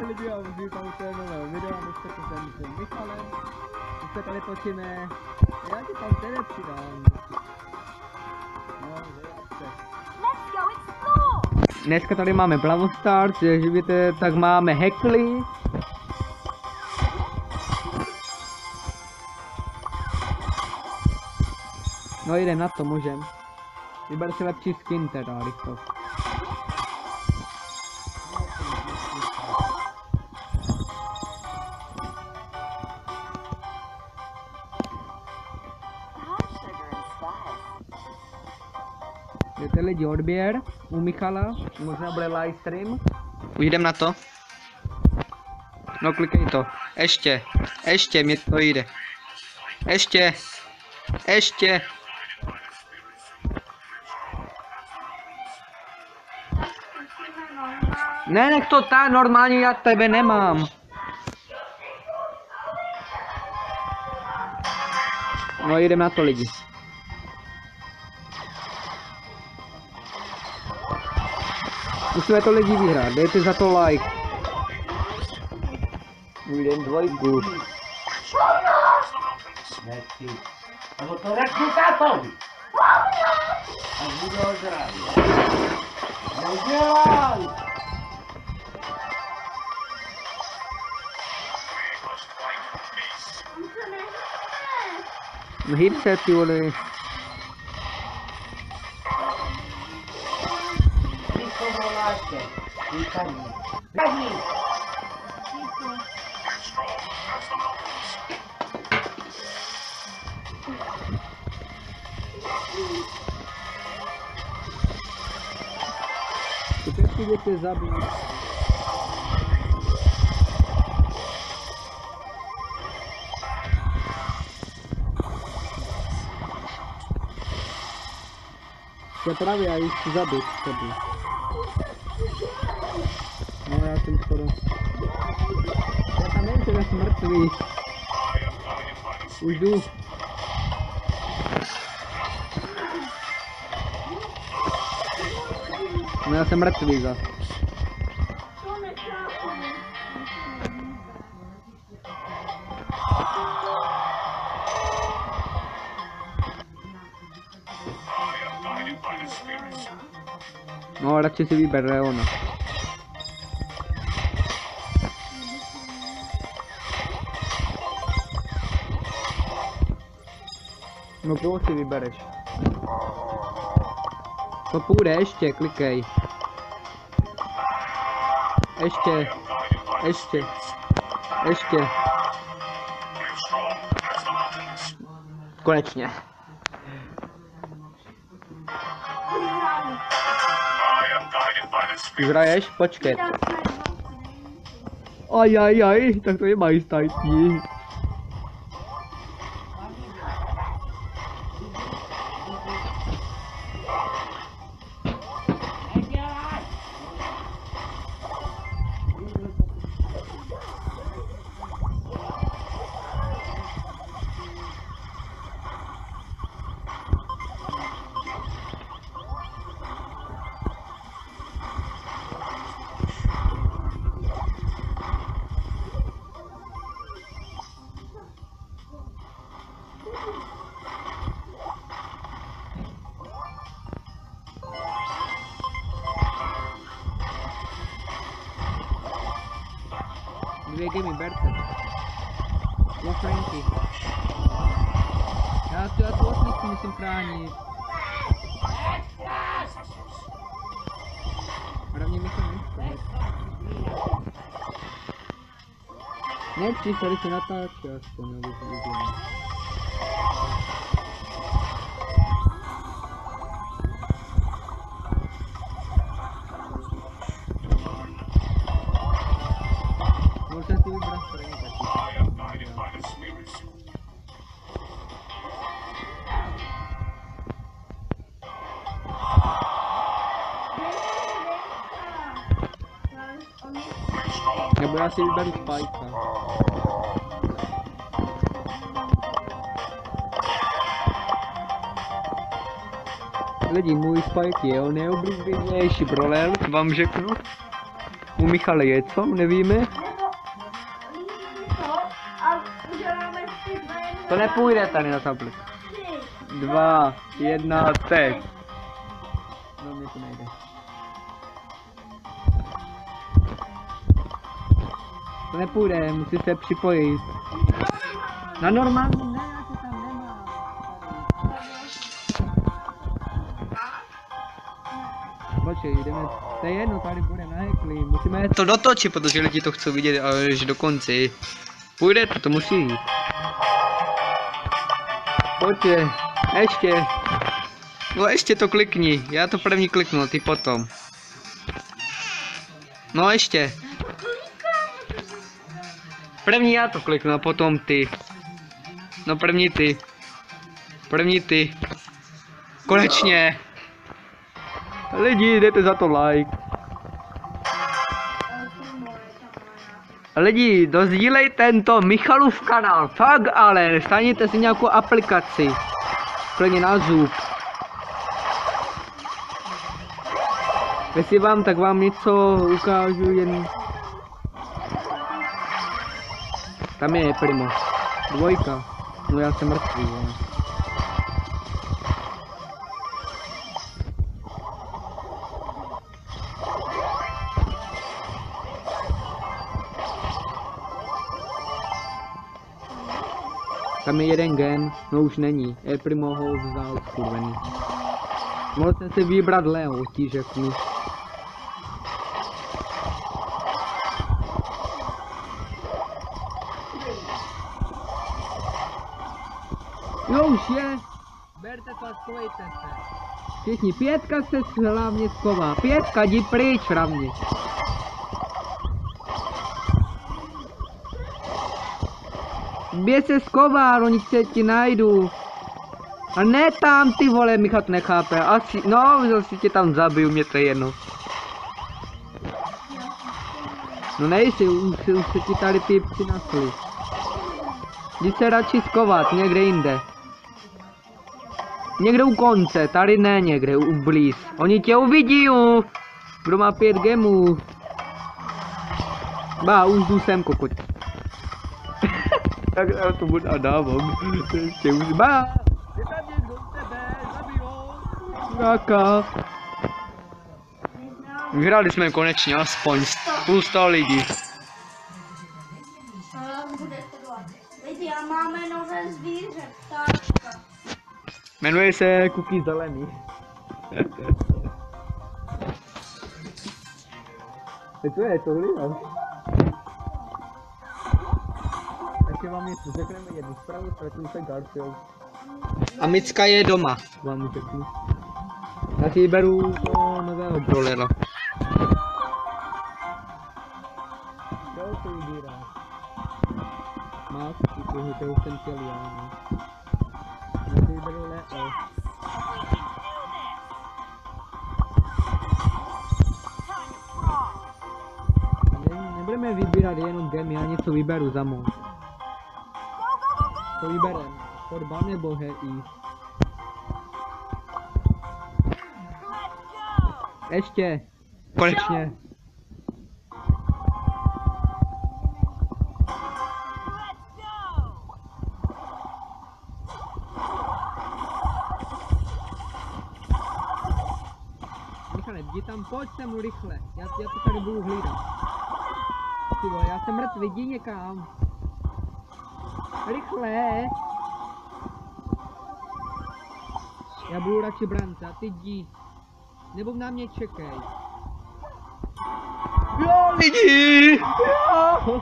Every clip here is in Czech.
Zdravte lidi a vítám se nového videa, dneska to jsem s Michalem. Dneska tady točíme, já ti tam tebe přidám. No! Dneska tady máme Bravo Stars, jak vidíte, tak máme Hekly. No jdem na to, můžem. Vyber si lepší skin teda, rychlo. Lidi odběr u Michala, možná bude live stream. Už jdem na to. No klikej to. Ještě, ještě mi to jde. Ještě, ještě. Ne, nech to tak, normálně já tebe nemám. No jdeme na to lidi. Musíme to lidi vyhrát, dejte za to like. Jdem dvojku. Nechci. Nebo to řeknu tátovi. A budu ho zdravit. Neudělaj. Hyb se ty vole. Vykaní. Vykaní. To všechny jdete zabít. To právě, já jich chci zabít tebe. No já jsem skoro. Já tam nejsem, já jsem mrtvý. Už jdu. No já jsem mrtvý zas. No radši si vyber Leona. No koho si vybereš? To půjde, ještě, klikej. Ještě. Ještě. Ještě. Konečně. Už hraješ? Počkej. Aj, aj, aj, tak to je majestátní. Berte. Jo, Franky. Já tu, já osmičku musím chránit. Hlavně mi to nechce. Nechci, tady se Nebo já si vyberu Spajka. Lidi, můj Spike je nejoblíbenější brawler, vám řeknu. U Michala je co? Nevíme. To nepůjde tady na tablet. Dva, jedna, teď. Nepůjde, musí se připojit. Na normální, ne, já to tam nemám. Počkej, jdeme, to je jedno, tady bude na hekli, musíme to dotočit, protože lidi to chcou vidět až do konci. Půjde to, to musí jít. Pojďte, ještě. No ještě to klikni, já to první kliknu, ty potom. No ještě. První já to kliknu a potom ty. No první ty. První ty. Konečně. Lidi, dejte za to like. Lidi, dozdílej tento Michalův kanál, fakt ale, stáhněte si nějakou aplikaci. Klidně na zub. Jestli vám, tak vám něco ukážu jen... Tam je primo. Dvojka. No já jsem mrtvý, jo. Tam je jeden gen, no už není. El Primo ho vzal skurvený. Mohl jsem si vybrat Leo, ti řeknu. Je. Berte to a schovejte se. Všichni, pětka se hlavně schová. Pětka, jdi pryč hlavně. Bě se schová, oni se ti najdu. A ne tam, ty vole, Michal to nechápe. Asi, no, zase tě tam zabiju, mě to je jedno. No nejsi, už, se- už se ti tady ty přinasli. Jdi se radši skovat, někde jinde. Někde u konce, tady ne někde, u blíz. Oni tě uvidí, u. Kdo má pět gemů. Ba, už jdu sem, kokot. tak já to budu a dávám. Ještě už, ba. Je tam někdo u tebe, zabijou. Čuráka. Vyhráli jsme konečně aspoň půl sto lidí. Lidi, a máme nové zvíře, ptáčka. Jmenuje se Kuky Zelený. To je to hlídám. Ještě vám něco řekneme jednu zprávu, ztratil se Garfield. A Micka je doma, vám řeknu. Já si beru toho nového brolera. Jo, to vybírá. Máš, ty to už jsem chtěl já, no. Si vyberu Leo. Ne, nebudeme vybírat jenom gemy, já něco vyberu za moc. To vyberem. Korba nebo HI. Ještě. Konečně. Pojď sem rychle. Já, já to tady budu hlídat. Ty vole, já jsem mrtvý, jdi někam. Rychle. Já budu radši brance a ty jdi. Nebo na mě čekej. Jo, lidi! Jo!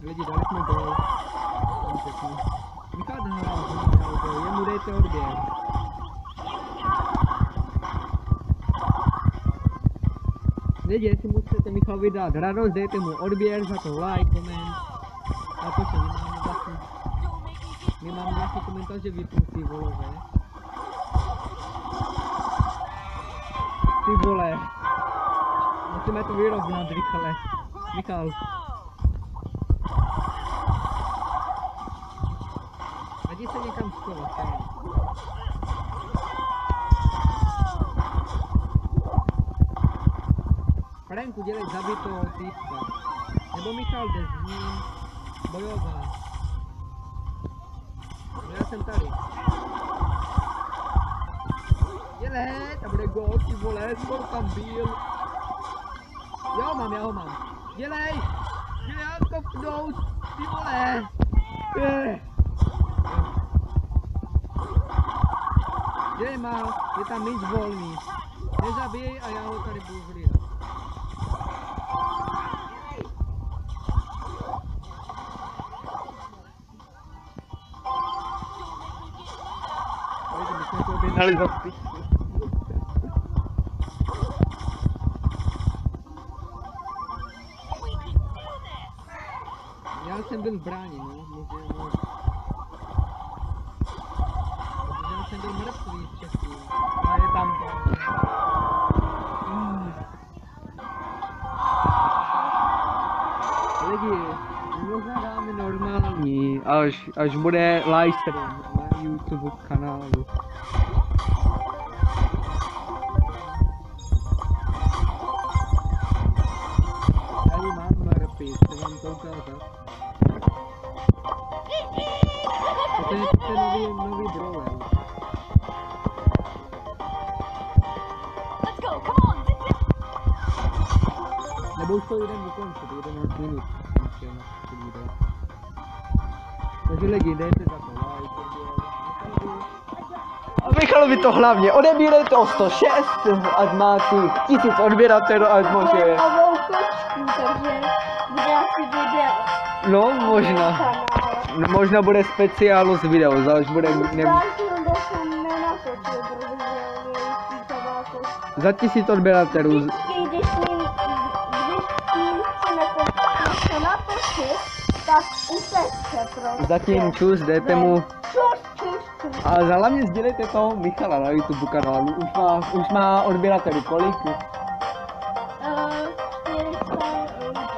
Lidi, dali jsme gol. Tam řeknu. Michal nahrál, nahrál gol, jemu dejte odběr. Lidi, jestli mu chcete Michalovi dát radost, dejte mu odběr, za to like, koment. A počkej, my máme vlastně... My máme vlastně komentáře vypnutý, volové. Ty vole. Musíme to vyrovnat rychle. Michal. Jdi se někam schovat, Franku, dělej zabitého týpka. Nebo Michal jde s ním bojovat. No já jsem tady. Dělej, tam bude gol, ty vole, skoro tam byl. Já ho mám, já ho mám. Dělej! Dělej, já kopnout, ty vole! Eh. Dělej má, je tam míč volný. Nezabij a já ho tady budu objednali za. Já jsem byl v bráně, no. No. Protože já jsem byl mrtvý předtím. A je tam to. Mm. Lidi, možná dáme normální, až, až bude live stream YouTube kanálu. Tady mám mrpy, chci vám to ukázat. To je, to je nový, nový brawler. Let's go, come on, zip, zip. Nebo už to jdem ukončit, 11 minut. Ještě na tři video. Takže lidi, dejte za to like. A Michalovi to hlavně, odebírejte o 106, ať má těch tisíc odběratelů, ať může. Novou kočku, takže bude asi video. No, možná. No, možná bude speciálus video, za až bude, ne, za tisíc odběratelů. Vždycky, když s ním, když s chceme něco natočit, tak uteče prostě. Zatím čus, dejte mu. Čus, čus, čus. A za hlavně sdělejte toho Michala na YouTube kanálu. Už má, už má odběratelů kolik? Eh, 410.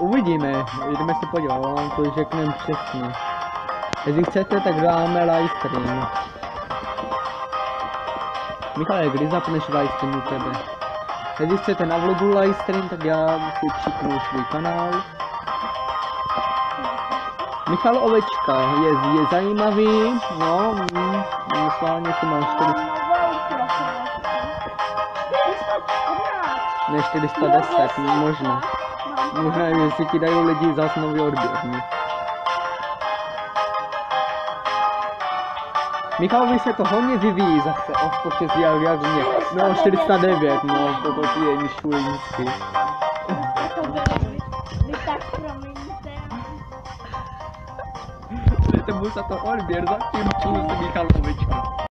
Uvidíme, jdeme se podívat, vám to řekneme přesně. Jestli chcete, tak dáme live stream. Michale, kdy zapneš live stream u tebe? Jestli chcete na vlogu live stream, tak já si připnu svůj kanál. Michal Ovečka je, je zajímavý, no, mm, mm, schválně si mám 4, ne 410, možná. Možná, že si ti dají lidi zas nový odběr. ne? Michalovi se to hodně vyvíjí zase o 106 jak, jak mě. No 409, no to to je niž vždycky. Vy tak promiňte. Dejte mu za to odběr, zatím čus Michalovička.